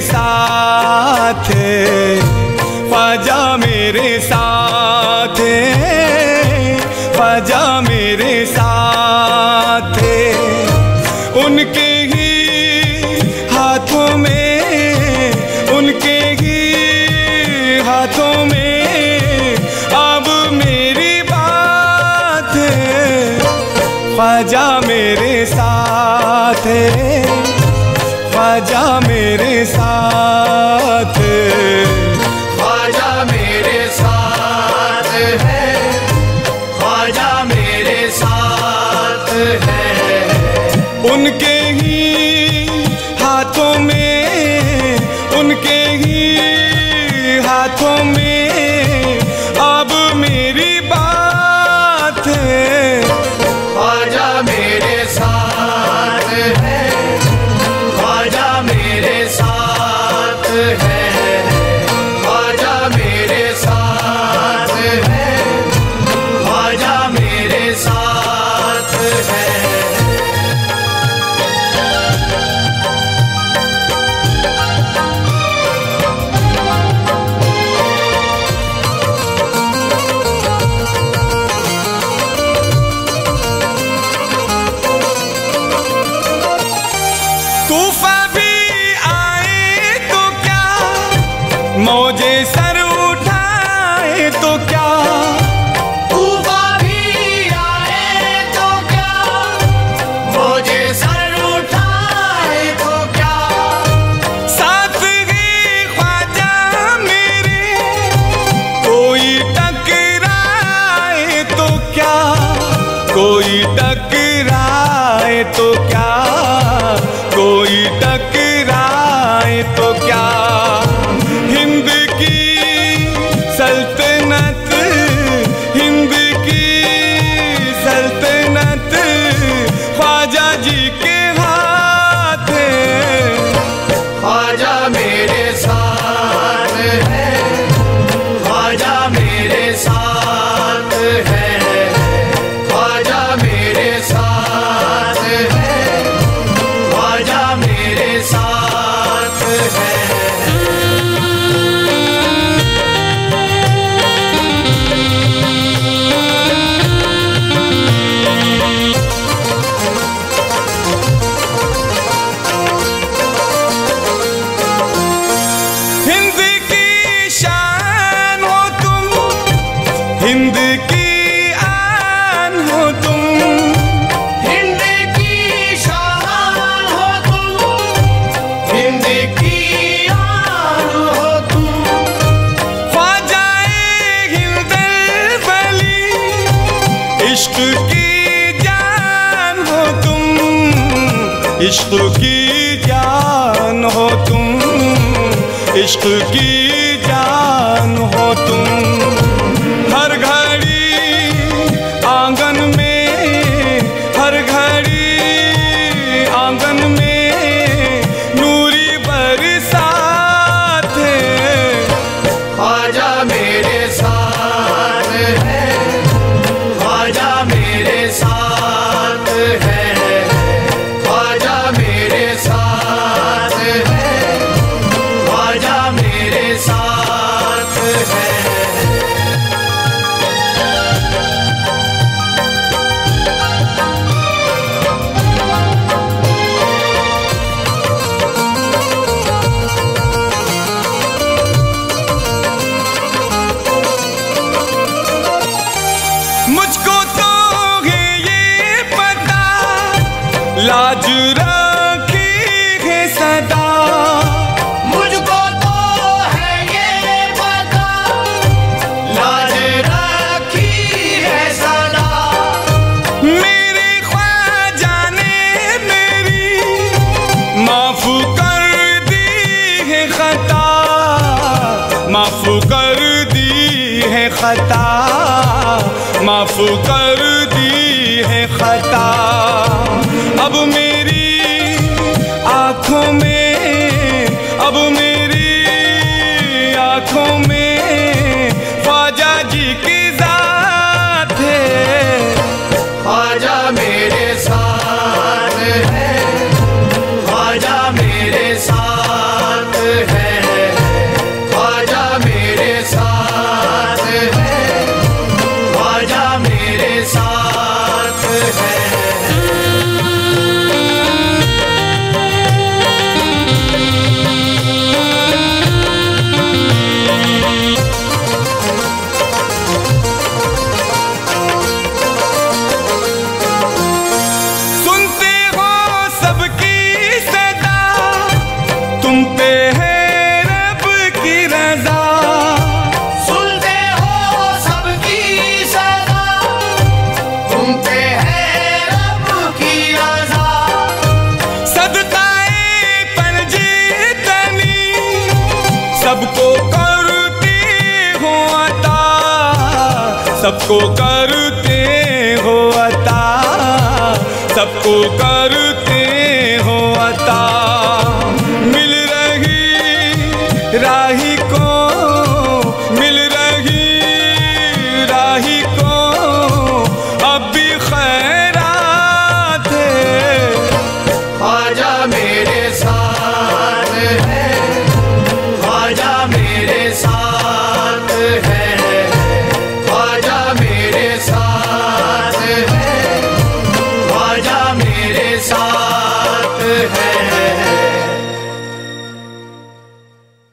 साथ ख्वाजा मेरे साथ ख्वाजा मेरे साथ उनके ही हाथों में, उनके ही हाथों में अब मेरी बात ख्वाजा मेरे साथ ख्वाजा मेरे साथ टकराए तो क्या? कोई टकराए तो क्या? हिंद की सल्तनत, हिंद की सल्तनत, ख्वाजा जी के इश्क की जान हो तुम इश्क की जान हो तुम। लाज रखी है सदा। मुझको तो है ये पता। लाज रखी है सदा। मेरे ख्वाजा ने मेरी माफ़ कर दी है खता। माफ़ कर दी है खता। माफ़ कर दी है खता। अब मेरी आँखों में अब मेरी सबको करते हो अता सबको करते